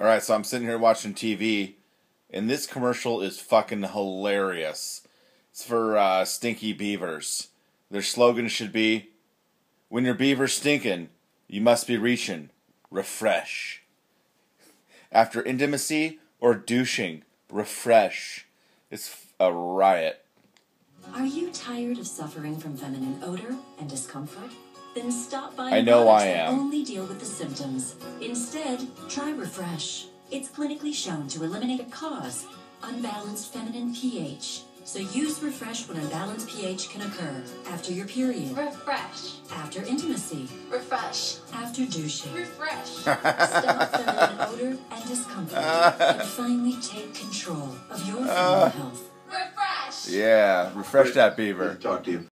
All right, so I'm sitting here watching TV, and this commercial is fucking hilarious. It's for uh, Stinky Beavers. Their slogan should be, "When your beaver's stinking, you must be reaching, refresh." After intimacy or douching, refresh. It's a riot. Are you tired of suffering from feminine odor and discomfort? Then stop by. I know I am. Only deal with the symptoms. Instead, try RepHresh. It's clinically shown to eliminate a cause, unbalanced feminine pH. So use RepHresh when unbalanced pH can occur after your period, RepHresh. after intimacy, RepHresh. after douching. RepHresh. Stop feminine odor and discomfort, and finally take control of your feminine health. RepHresh. Yeah, refresh that beaver. Talk to you.